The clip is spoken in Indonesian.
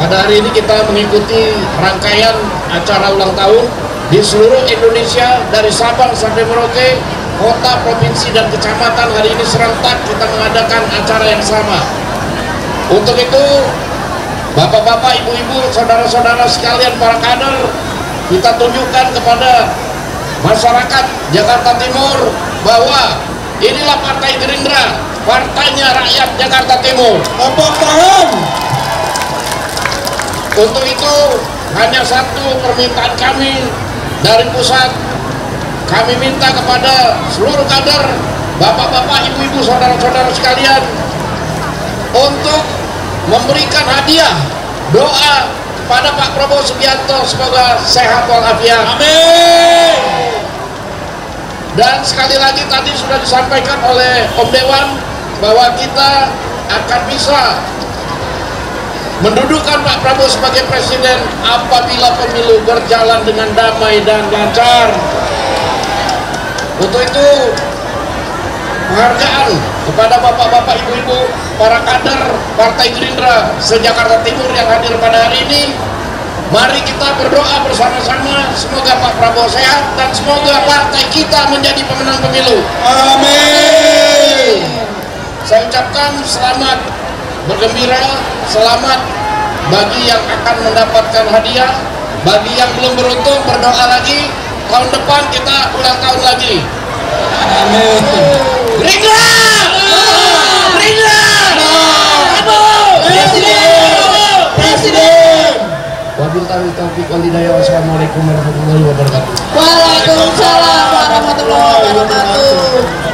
Pada hari ini kita mengikuti rangkaian acara ulang tahun di seluruh Indonesia dari Sabang sampai Merauke, kota, provinsi, dan kecamatan hari ini serentak kita mengadakan acara yang sama. Untuk itu, bapak-bapak, ibu-ibu, saudara-saudara sekalian para kader, kita tunjukkan kepada masyarakat Jakarta Timur bahwa inilah Partai Gerindra, partainya rakyat Jakarta Timur. Tepuk tangan. Untuk itu hanya satu permintaan kami dari pusat. Kami minta kepada seluruh kader bapak-bapak ibu-ibu saudara-saudara sekalian untuk memberikan hadiah doa kepada Pak Prabowo Subianto. Semoga sehat walafiat. Amin. dan sekali lagi tadi sudah disampaikan oleh Om Dewan bahwa kita akan bisa mendudukkan Pak Prabowo sebagai presiden apabila pemilu berjalan dengan damai dan lancar. Untuk itu penghargaan kepada bapak-bapak ibu-ibu para kader Partai Gerindra se-Jakarta Timur yang hadir pada hari ini Mari kita berdoa bersama-sama semoga Pak Prabowo sehat dan semoga partai kita menjadi pemenang pemilu. Amin. Saya ucapkan selamat bergembira, selamat bagi yang akan mendapatkan hadiah, bagi yang belum beruntung berdoa lagi, tahun depan kita ulang tahun lagi. Amin. Ringga! Abu, Presiden! Presiden! Wabil wal hidayah. Wassalamualaikum warahmatullahi wabarakatuh. Waalaikumsalam warahmatullahi wabarakatuh.